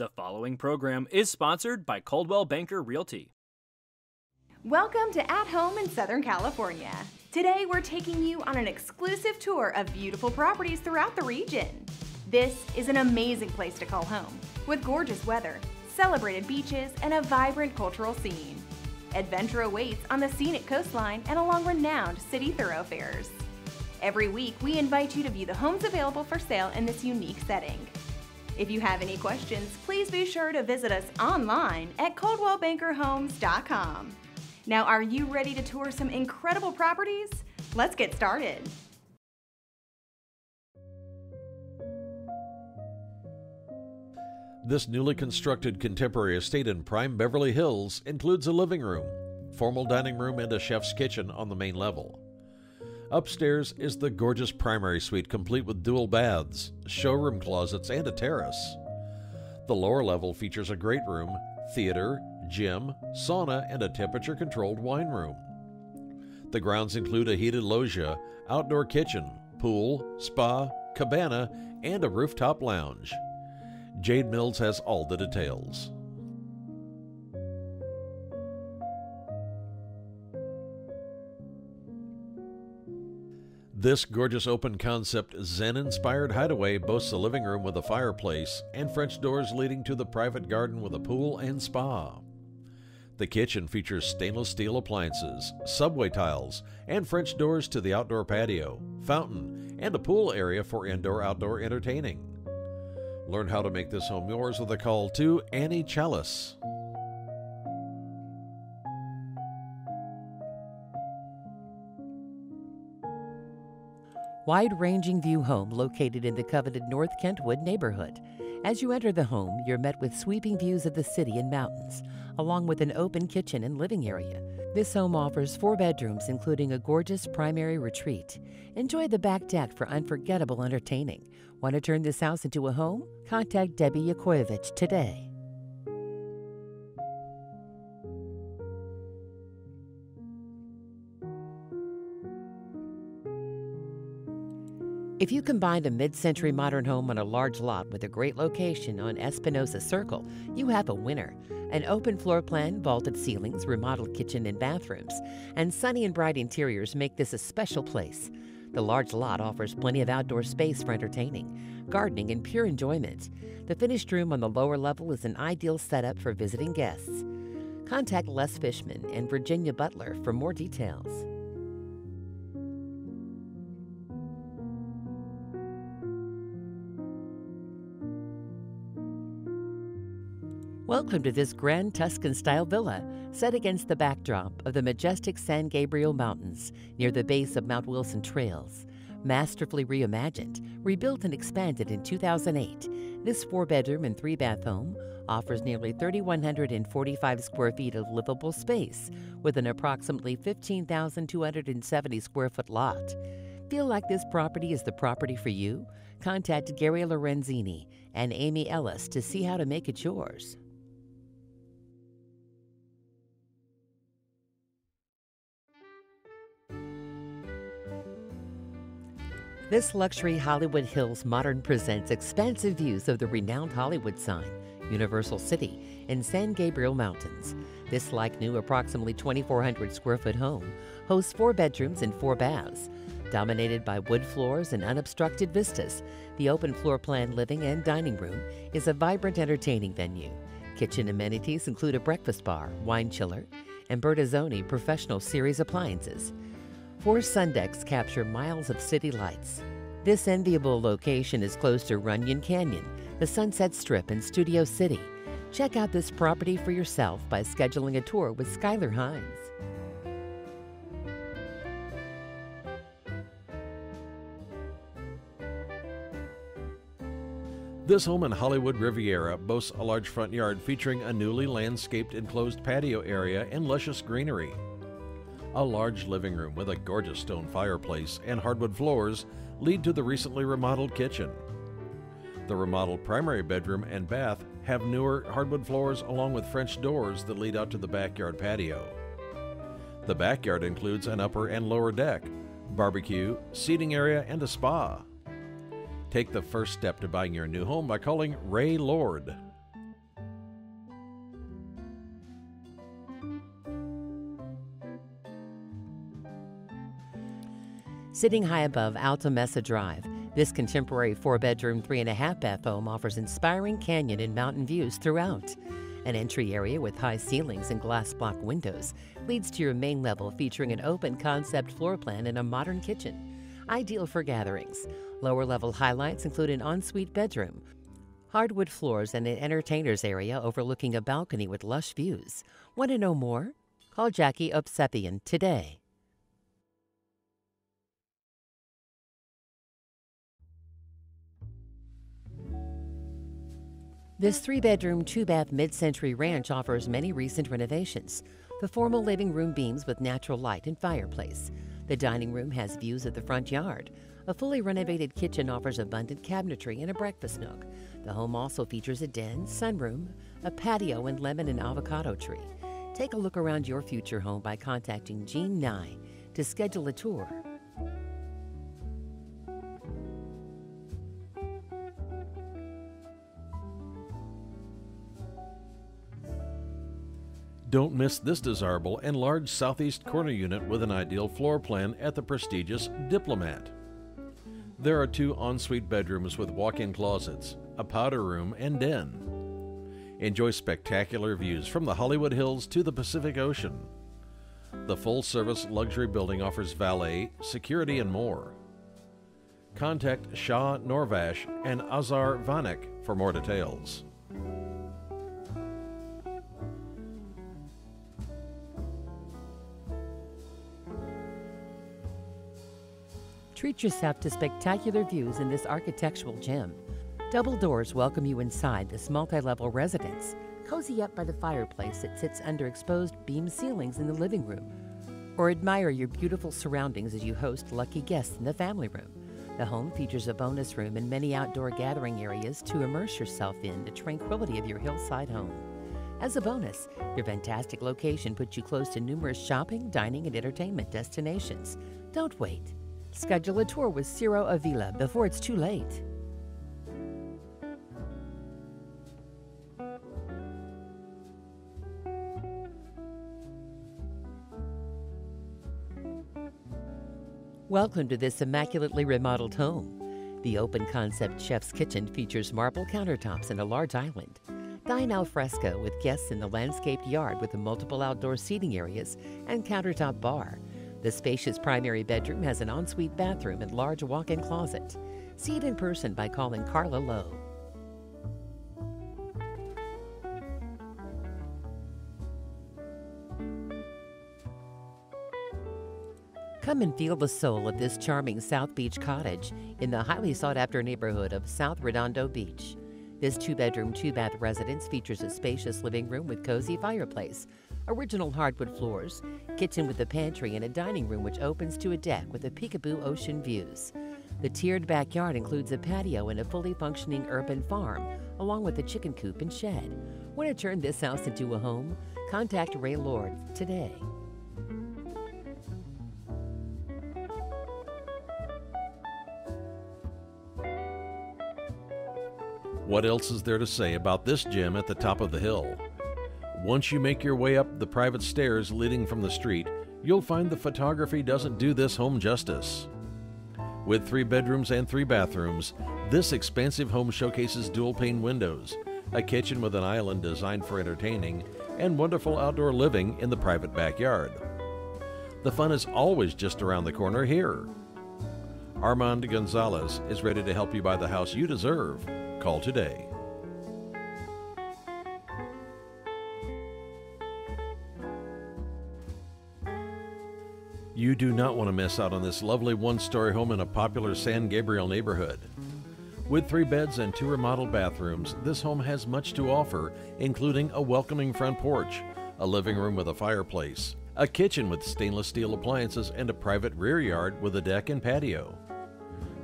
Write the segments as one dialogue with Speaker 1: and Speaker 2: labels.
Speaker 1: The following program is sponsored by Coldwell Banker Realty.
Speaker 2: Welcome to At Home in Southern California. Today we're taking you on an exclusive tour of beautiful properties throughout the region. This is an amazing place to call home, with gorgeous weather, celebrated beaches, and a vibrant cultural scene. Adventure awaits on the scenic coastline and along renowned city thoroughfares. Every week, we invite you to view the homes available for sale in this unique setting. If you have any questions, please be sure to visit us online at coldwellbankerhomes.com. Now, are you ready to tour some incredible properties? Let's get started.
Speaker 3: This newly constructed contemporary estate in prime Beverly Hills includes a living room, formal dining room, and a chef's kitchen on the main level. Upstairs is the gorgeous primary suite complete with dual baths, showroom closets, and a terrace. The lower level features a great room, theater, gym, sauna, and a temperature controlled wine room. The grounds include a heated loggia, outdoor kitchen, pool, spa, cabana, and a rooftop lounge. Jade Mills has all the details. This gorgeous open concept Zen inspired hideaway boasts a living room with a fireplace and French doors leading to the private garden with a pool and spa. The kitchen features stainless steel appliances, subway tiles, and French doors to the outdoor patio, fountain, and a pool area for indoor outdoor entertaining. Learn how to make this home yours with a call to Annie Chalice.
Speaker 4: Wide-ranging view home located in the coveted North Kentwood neighborhood. As you enter the home, you're met with sweeping views of the city and mountains, along with an open kitchen and living area. This home offers four bedrooms, including a gorgeous primary retreat. Enjoy the back deck for unforgettable entertaining. Want to turn this house into a home? Contact Debbie Yakoyevich today. If you combine a mid century modern home on a large lot with a great location on Espinosa Circle, you have a winner. An open floor plan, vaulted ceilings, remodeled kitchen and bathrooms, and sunny and bright interiors make this a special place. The large lot offers plenty of outdoor space for entertaining, gardening, and pure enjoyment. The finished room on the lower level is an ideal setup for visiting guests. Contact Les Fishman and Virginia Butler for more details. Welcome to this grand Tuscan style villa set against the backdrop of the majestic San Gabriel Mountains near the base of Mount Wilson Trails. Masterfully reimagined, rebuilt and expanded in 2008, this four bedroom and three bath home offers nearly 3,145 square feet of livable space with an approximately 15,270 square foot lot. Feel like this property is the property for you? Contact Gary Lorenzini and Amy Ellis to see how to make it yours. This luxury Hollywood Hills Modern presents expansive views of the renowned Hollywood sign, Universal City, in San Gabriel Mountains. This like new approximately 2,400 square foot home hosts four bedrooms and four baths. Dominated by wood floors and unobstructed vistas, the open floor plan living and dining room is a vibrant entertaining venue. Kitchen amenities include a breakfast bar, wine chiller, and Bertazzoni professional series appliances. Four sun decks capture miles of city lights. This enviable location is close to Runyon Canyon, the Sunset Strip, and Studio City. Check out this property for yourself by scheduling a tour with Skylar Hines.
Speaker 3: This home in Hollywood Riviera boasts a large front yard featuring a newly landscaped enclosed patio area and luscious greenery. A large living room with a gorgeous stone fireplace and hardwood floors lead to the recently remodeled kitchen. The remodeled primary bedroom and bath have newer hardwood floors along with French doors that lead out to the backyard patio. The backyard includes an upper and lower deck, barbecue, seating area, and a spa. Take the first step to buying your new home by calling Ray Lord.
Speaker 4: Sitting high above Alta Mesa Drive, this contemporary four bedroom, three and a half bath home offers inspiring canyon and mountain views throughout. An entry area with high ceilings and glass block windows leads to your main level featuring an open concept floor plan and a modern kitchen. Ideal for gatherings. Lower level highlights include an ensuite bedroom, hardwood floors, and an entertainer's area overlooking a balcony with lush views. Want to know more? Call Jackie Ovsepian today. This three bedroom, two bath mid century ranch offers many recent renovations. The formal living room beams with natural light and fireplace. The dining room has views of the front yard. A fully renovated kitchen offers abundant cabinetry and a breakfast nook. The home also features a den, sunroom, a patio, and lemon and avocado tree. Take a look around your future home by contacting Jean Nye to schedule a tour.
Speaker 3: Don't miss this desirable and large southeast corner unit with an ideal floor plan at the prestigious Diplomat. There are two ensuite bedrooms with walk in closets, a powder room, and den. Enjoy spectacular views from the Hollywood Hills to the Pacific Ocean. The full service luxury building offers valet, security, and more. Contact Shah Norvash and Azar Vanek for more details.
Speaker 4: Treat yourself to spectacular views in this architectural gem. Double doors welcome you inside this multi level residence. Cozy up by the fireplace that sits under exposed beam ceilings in the living room. Or admire your beautiful surroundings as you host lucky guests in the family room. The home features a bonus room and many outdoor gathering areas to immerse yourself in the tranquility of your hillside home. As a bonus, your fantastic location puts you close to numerous shopping, dining, and entertainment destinations. Don't wait. Schedule a tour with Ciro Avila before it's too late. Welcome to this immaculately remodeled home. The open concept chef's kitchen features marble countertops and a large island. Dine al fresco with guests in the landscaped yard with the multiple outdoor seating areas and countertop bar. The spacious primary bedroom has an ensuite bathroom and large walk in closet. See it in person by calling Carla Lowe. Come and feel the soul of this charming South Beach cottage in the highly sought after neighborhood of South Redondo Beach. This two bedroom, two bath residence features a spacious living room with cozy fireplace, original hardwood floors, kitchen with a pantry, and a dining room which opens to a deck with a peekaboo ocean views. The tiered backyard includes a patio and a fully functioning urban farm, along with a chicken coop and shed. Want to turn this house into a home? Contact Ray Lord today.
Speaker 3: What else is there to say about this gem at the top of the hill? Once you make your way up the private stairs leading from the street, you'll find the photography doesn't do this home justice. With three bedrooms and three bathrooms, this expansive home showcases dual pane windows, a kitchen with an island designed for entertaining, and wonderful outdoor living in the private backyard. The fun is always just around the corner here. Armand Gonzalez is ready to help you buy the house you deserve. Call today. You do not want to miss out on this lovely one story home in a popular San Gabriel neighborhood. With three beds and two remodeled bathrooms, this home has much to offer, including a welcoming front porch, a living room with a fireplace, a kitchen with stainless steel appliances, and a private rear yard with a deck and patio.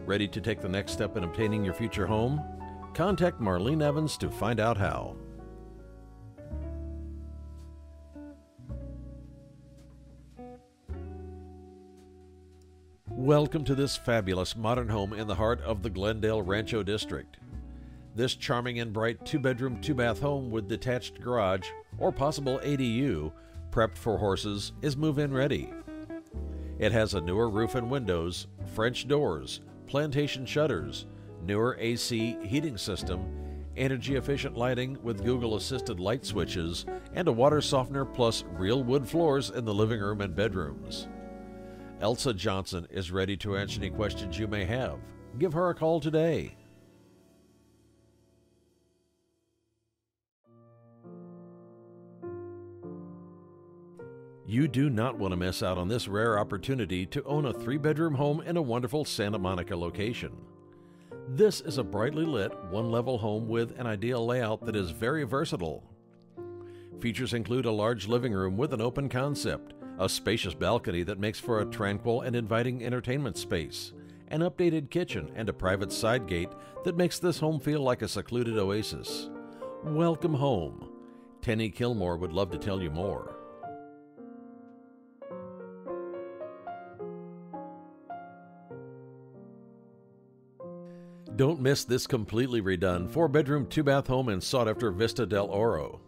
Speaker 3: Ready to take the next step in obtaining your future home? Contact Marlene Evans to find out how. Welcome to this fabulous modern home in the heart of the Glendale Rancho District. This charming and bright two bedroom, two bath home with detached garage or possible ADU, prepped for horses, is move in ready. It has a newer roof and windows, French doors, plantation shutters, newer AC heating system, energy efficient lighting with Google assisted light switches, and a water softener plus real wood floors in the living room and bedrooms. Elsa Johnson is ready to answer any questions you may have. Give her a call today. You do not want to miss out on this rare opportunity to own a three bedroom home in a wonderful Santa Monica location. This is a brightly lit, one level home with an ideal layout that is very versatile. Features include a large living room with an open concept, a spacious balcony that makes for a tranquil and inviting entertainment space, an updated kitchen, and a private side gate that makes this home feel like a secluded oasis. Welcome home. Tenny Kilmore would love to tell you more. Don't miss this completely redone four bedroom, two bath home in sought after Vista del Oro.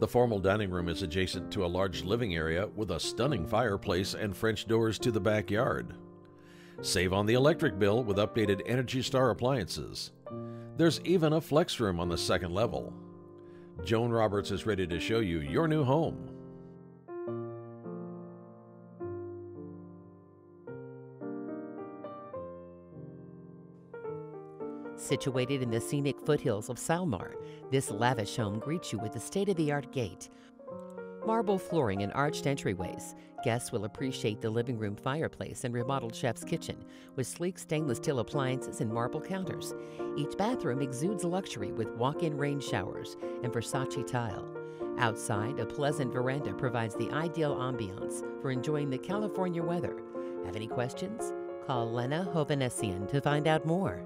Speaker 3: The formal dining room is adjacent to a large living area with a stunning fireplace and French doors to the backyard. Save on the electric bill with updated Energy Star appliances. There's even a flex room on the second level. Joan Roberts is ready to show you your new home.
Speaker 4: Situated in the scenic foothills of Sylmar, this lavish home greets you with a state of the art gate. Marble flooring and arched entryways. Guests will appreciate the living room fireplace and remodeled chef's kitchen with sleek stainless steel appliances and marble counters. Each bathroom exudes luxury with walk in rain showers and Versace tile. Outside, a pleasant veranda provides the ideal ambiance for enjoying the California weather. Have any questions? Call Lena Hovanesian to find out more.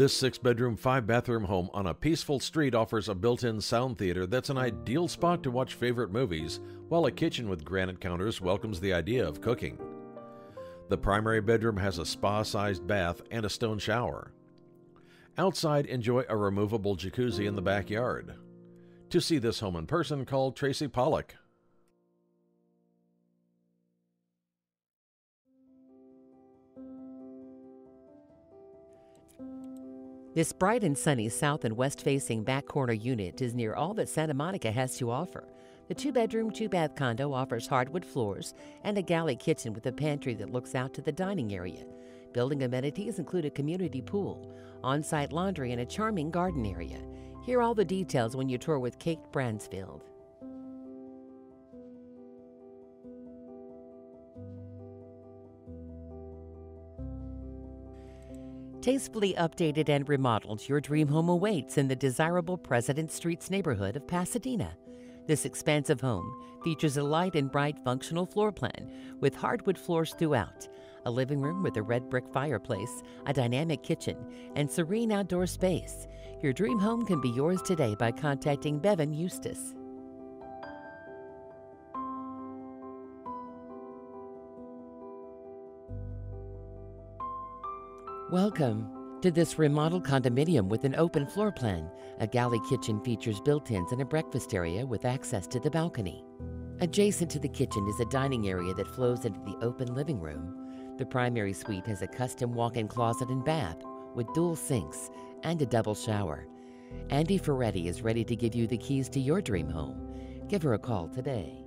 Speaker 3: This six bedroom, five bathroom home on a peaceful street offers a built in sound theater that's an ideal spot to watch favorite movies, while a kitchen with granite counters welcomes the idea of cooking. The primary bedroom has a spa sized bath and a stone shower. Outside, enjoy a removable jacuzzi in the backyard. To see this home in person, call Tracy Pollock
Speaker 4: This bright and sunny south and west facing back corner unit is near all that Santa Monica has to offer. The two bedroom, two bath condo offers hardwood floors and a galley kitchen with a pantry that looks out to the dining area. Building amenities include a community pool, on site laundry, and a charming garden area. Hear all the details when you tour with Kate Bransfield. Tastefully updated and remodeled, your dream home awaits in the desirable President Streets neighborhood of Pasadena. This expansive home features a light and bright functional floor plan with hardwood floors throughout, a living room with a red brick fireplace, a dynamic kitchen, and serene outdoor space. Your dream home can be yours today by contacting Bevan Eustace. Welcome to this remodeled condominium with an open floor plan. A galley kitchen features built ins and a breakfast area with access to the balcony. Adjacent to the kitchen is a dining area that flows into the open living room. The primary suite has a custom walk in closet and bath with dual sinks and a double shower. Andy Ferretti is ready to give you the keys to your dream home. Give her a call today.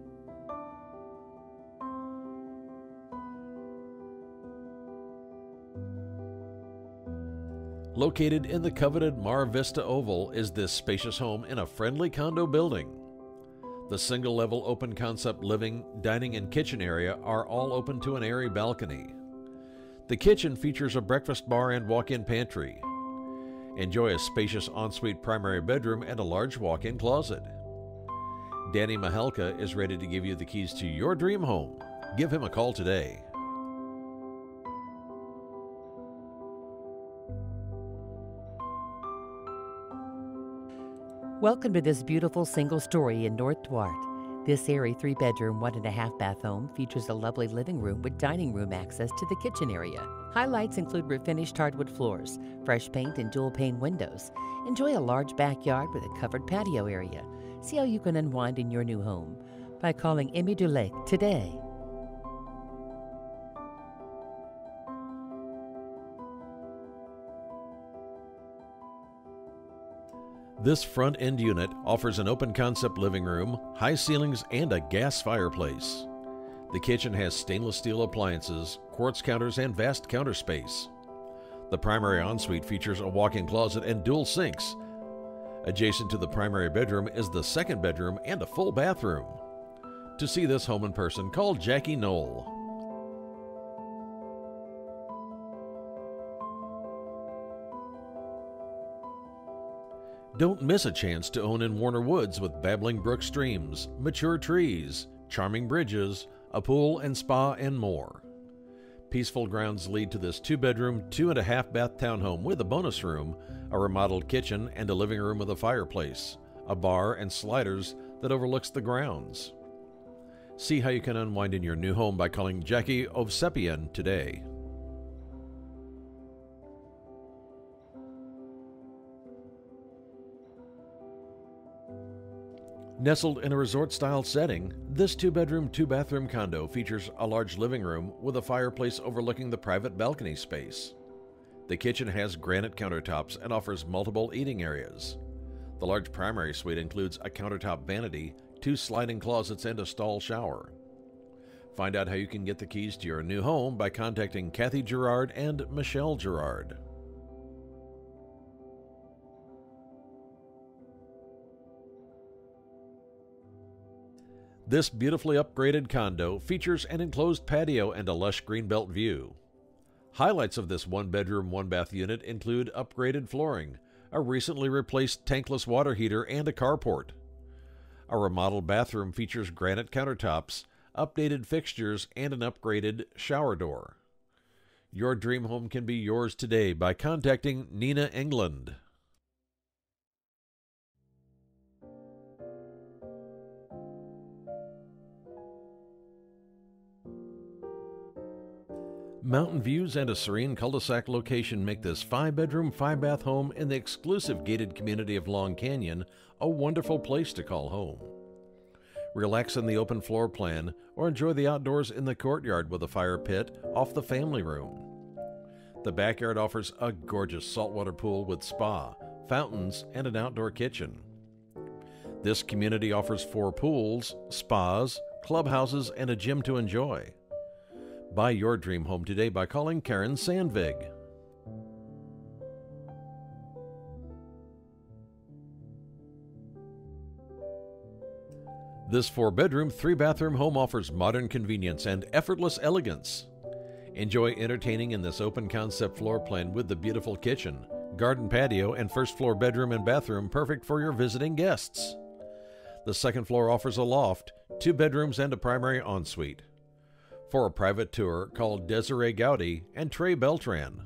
Speaker 3: Located in the coveted Mar Vista Oval is this spacious home in a friendly condo building. The single level open concept living, dining, and kitchen area are all open to an airy balcony. The kitchen features a breakfast bar and walk in pantry. Enjoy a spacious ensuite primary bedroom and a large walk in closet. Danny Mahelka is ready to give you the keys to your dream home. Give him a call today.
Speaker 4: Welcome to this beautiful single story in North Duarte. This airy three bedroom, one and a half bath home features a lovely living room with dining room access to the kitchen area. Highlights include refinished hardwood floors, fresh paint, and dual pane windows. Enjoy a large backyard with a covered patio area. See how you can unwind in your new home by calling Emmy Dulake today.
Speaker 3: This front end unit offers an open concept living room, high ceilings, and a gas fireplace. The kitchen has stainless steel appliances, quartz counters, and vast counter space. The primary ensuite features a walk in closet and dual sinks. Adjacent to the primary bedroom is the second bedroom and a full bathroom. To see this home in person, call Jackie Knoll. Don't miss a chance to own in Warner Woods with babbling brook streams, mature trees, charming bridges, a pool and spa, and more. Peaceful grounds lead to this two bedroom, two and a half bath townhome with a bonus room, a remodeled kitchen, and a living room with a fireplace, a bar, and sliders that overlooks the grounds. See how you can unwind in your new home by calling Jackie Ovsepian today. Nestled in a resort style setting, this two bedroom, two bathroom condo features a large living room with a fireplace overlooking the private balcony space. The kitchen has granite countertops and offers multiple eating areas. The large primary suite includes a countertop vanity, two sliding closets, and a stall shower. Find out how you can get the keys to your new home by contacting Kathy Gerard and Michelle Gerard. This beautifully upgraded condo features an enclosed patio and a lush greenbelt view. Highlights of this one bedroom, one bath unit include upgraded flooring, a recently replaced tankless water heater, and a carport. A remodeled bathroom features granite countertops, updated fixtures, and an upgraded shower door. Your dream home can be yours today by contacting Nina England. Mountain views and a serene cul de sac location make this five bedroom, five bath home in the exclusive gated community of Long Canyon a wonderful place to call home. Relax in the open floor plan or enjoy the outdoors in the courtyard with a fire pit off the family room. The backyard offers a gorgeous saltwater pool with spa, fountains, and an outdoor kitchen. This community offers four pools, spas, clubhouses, and a gym to enjoy. Buy your dream home today by calling Karen Sandvig. This four bedroom, three bathroom home offers modern convenience and effortless elegance. Enjoy entertaining in this open concept floor plan with the beautiful kitchen, garden patio, and first floor bedroom and bathroom perfect for your visiting guests. The second floor offers a loft, two bedrooms, and a primary ensuite. For a private tour, called Desiree Gowdy and Trey Beltran.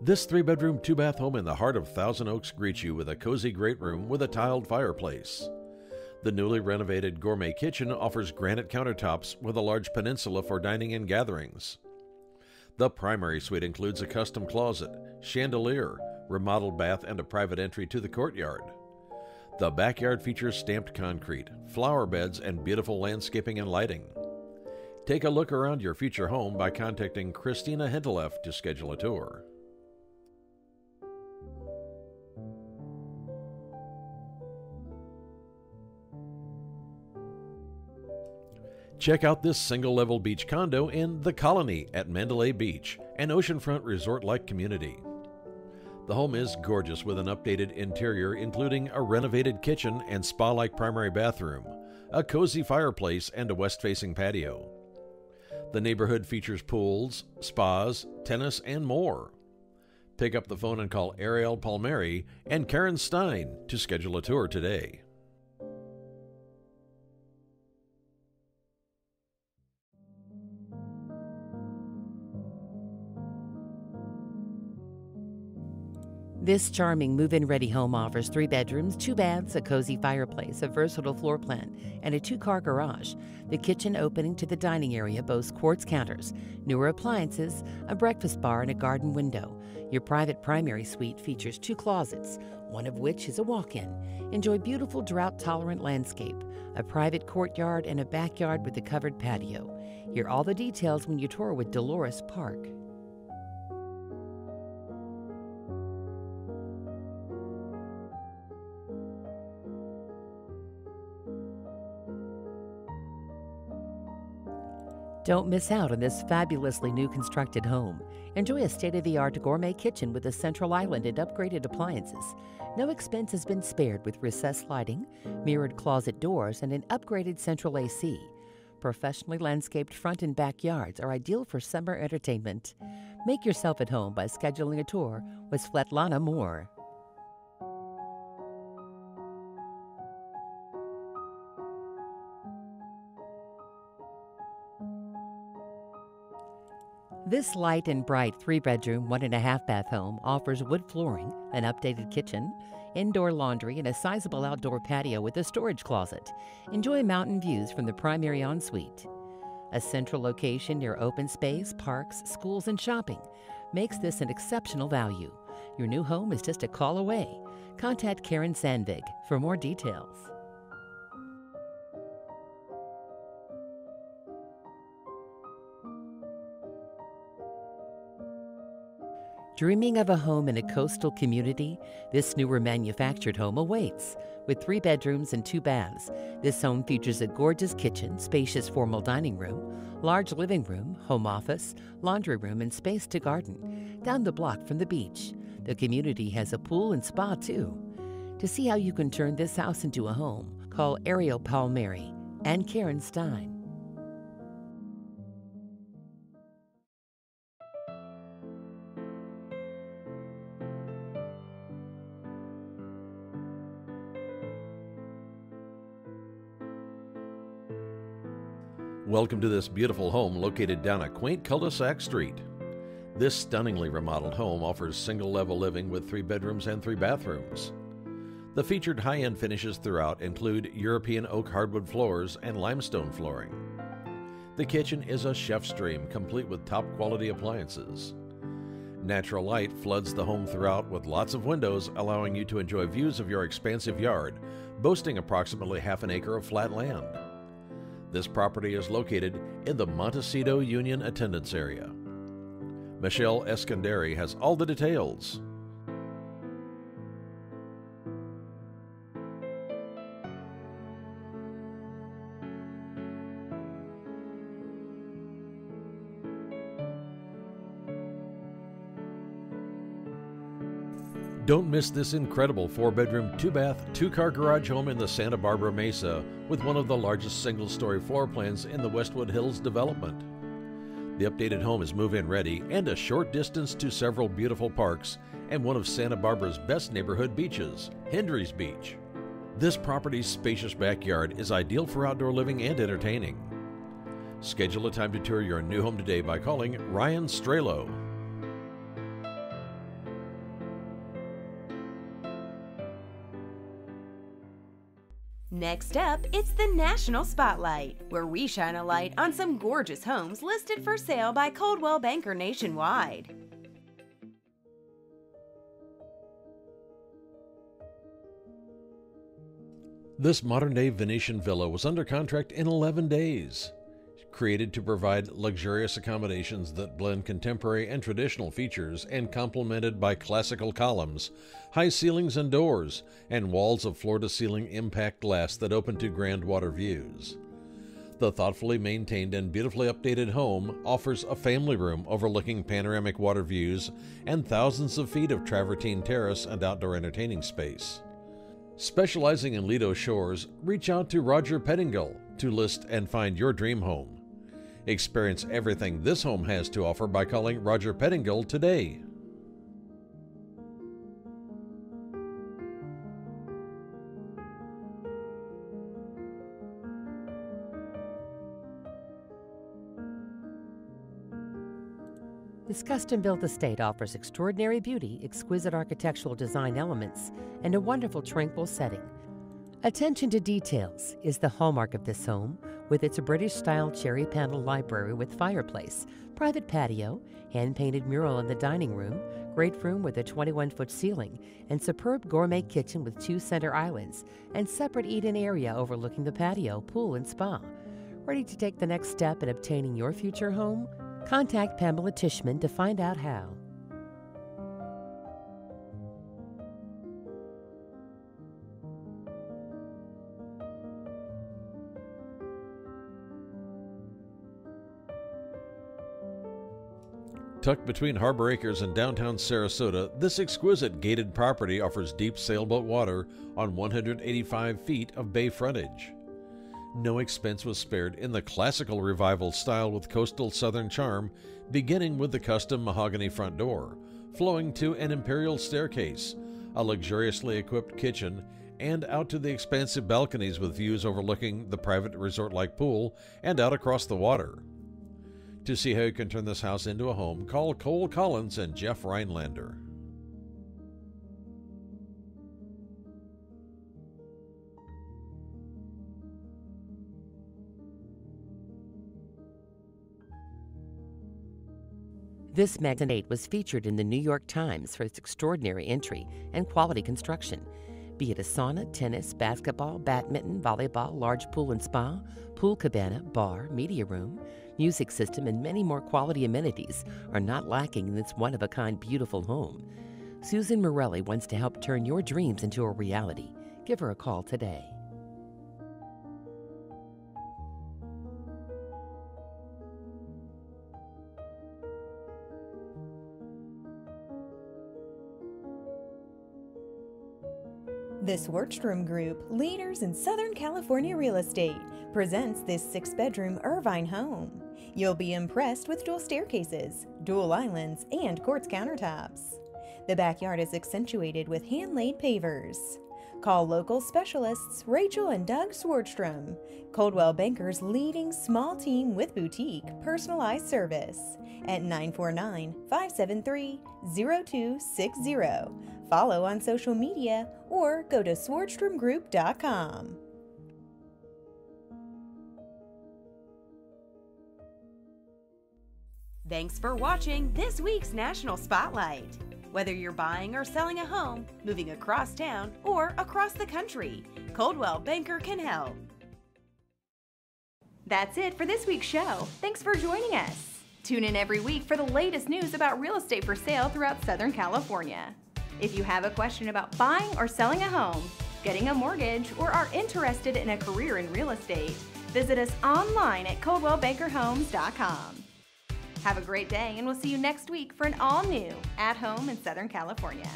Speaker 3: This three bedroom, two bath home in the heart of Thousand Oaks greets you with a cozy great room with a tiled fireplace. The newly renovated gourmet kitchen offers granite countertops with a large peninsula for dining and gatherings. The primary suite includes a custom closet, chandelier, remodeled bath, and a private entry to the courtyard. The backyard features stamped concrete, flower beds, and beautiful landscaping and lighting. Take a look around your future home by contacting Christina Henteleff to schedule a tour. Check out this single level beach condo in The Colony at Mandalay Beach, an oceanfront resort like community. The home is gorgeous with an updated interior, including a renovated kitchen and spa like primary bathroom, a cozy fireplace, and a west facing patio. The neighborhood features pools, spas, tennis, and more. Pick up the phone and call Ariel Palmieri and Karen Stein to schedule a tour today.
Speaker 4: This charming move in ready home offers three bedrooms, two baths, a cozy fireplace, a versatile floor plan, and a two car garage. The kitchen opening to the dining area boasts quartz counters, newer appliances, a breakfast bar, and a garden window. Your private primary suite features two closets, one of which is a walk in. Enjoy beautiful drought tolerant landscape, a private courtyard, and a backyard with a covered patio. Hear all the details when you tour with Dolores Park. Don't miss out on this fabulously new constructed home. Enjoy a state of the art gourmet kitchen with a central island and upgraded appliances. No expense has been spared with recessed lighting, mirrored closet doors, and an upgraded central AC. Professionally landscaped front and backyards are ideal for summer entertainment. Make yourself at home by scheduling a tour with Svetlana Moore. This light and bright three bedroom, one and a half bath home offers wood flooring, an updated kitchen, indoor laundry, and a sizable outdoor patio with a storage closet. Enjoy mountain views from the primary ensuite. A central location near open space, parks, schools, and shopping makes this an exceptional value. Your new home is just a call away. Contact Karen Sandvig for more details. Dreaming of a home in a coastal community? This newer manufactured home awaits. With three bedrooms and two baths, this home features a gorgeous kitchen, spacious formal dining room, large living room, home office, laundry room, and space to garden. Down the block from the beach, the community has a pool and spa too. To see how you can turn this house into a home, call Ariel Palmieri and Karen Stein.
Speaker 3: Welcome to this beautiful home located down a quaint cul de sac street. This stunningly remodeled home offers single level living with three bedrooms and three bathrooms. The featured high end finishes throughout include European oak hardwood floors and limestone flooring. The kitchen is a chef's dream, complete with top quality appliances. Natural light floods the home throughout with lots of windows, allowing you to enjoy views of your expansive yard, boasting approximately half an acre of flat land. This property is located in the Montecito Union attendance area. Michelle Escanderi has all the details. Don't miss this incredible four bedroom, two bath, two car garage home in the Santa Barbara Mesa with one of the largest single story floor plans in the Westwood Hills development. The updated home is move in ready and a short distance to several beautiful parks and one of Santa Barbara's best neighborhood beaches, Hendry's Beach. This property's spacious backyard is ideal for outdoor living and entertaining. Schedule a time to tour your new home today by calling Ryan Strelo
Speaker 2: Next up, it's the National Spotlight, where we shine a light on some gorgeous homes listed for sale by Coldwell Banker nationwide.
Speaker 3: This modern day Venetian villa was under contract in 11 days created to provide luxurious accommodations that blend contemporary and traditional features and complemented by classical columns, high ceilings and doors, and walls of floor to ceiling impact glass that open to grand water views. The thoughtfully maintained and beautifully updated home offers a family room overlooking panoramic water views and thousands of feet of travertine terrace and outdoor entertaining space. Specializing in Lido shores, reach out to Roger Pettingill to list and find your dream home. Experience everything this home has to offer by calling Roger Pettingill today.
Speaker 4: This custom built estate offers extraordinary beauty, exquisite architectural design elements, and a wonderful tranquil setting. Attention to details is the hallmark of this home, with its British style cherry panel library with fireplace, private patio, hand painted mural in the dining room, great room with a 21 foot ceiling, and superb gourmet kitchen with two center islands, and separate eat in area overlooking the patio, pool, and spa. Ready to take the next step in obtaining your future home? Contact Pamela Tishman to find out how.
Speaker 3: Tucked between Harbor Acres and downtown Sarasota, this exquisite gated property offers deep sailboat water on 185 feet of bay frontage. No expense was spared in the classical revival style with coastal southern charm, beginning with the custom mahogany front door, flowing to an imperial staircase, a luxuriously equipped kitchen, and out to the expansive balconies with views overlooking the private resort like pool and out across the water. To see how you can turn this house into a home, call Cole Collins and Jeff Rhinelander.
Speaker 4: This Magnet was featured in the New York Times for its extraordinary entry and quality construction. Be it a sauna, tennis, basketball, badminton, volleyball, large pool and spa, pool cabana, bar, media room, music system, and many more quality amenities are not lacking in this one of a kind beautiful home. Susan Morelli wants to help turn your dreams into a reality. Give her a call today.
Speaker 2: This Swordstrom Group, leaders in Southern California real estate, presents this six bedroom Irvine home. You'll be impressed with dual staircases, dual islands, and quartz countertops. The backyard is accentuated with hand laid pavers. Call local specialists Rachel and Doug Swordstrom, Coldwell Banker's leading small team with boutique personalized service at 949 573 0260. Follow on social media or go to swordstromgroup.com. Thanks for watching this week's National Spotlight. Whether you're buying or selling a home, moving across town, or across the country, Coldwell Banker can help. That's it for this week's show. Thanks for joining us. Tune in every week for the latest news about real estate for sale throughout Southern California. If you have a question about buying or selling a home, getting a mortgage, or are interested in a career in real estate, visit us online at coldwellbankerhomes.com. Have a great day, and we'll see you next week for an all new At Home in Southern California.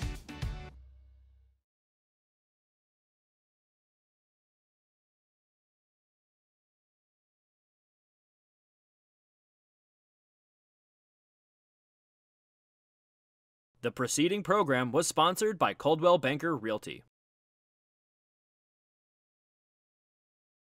Speaker 1: The preceding program was sponsored by Coldwell Banker Realty.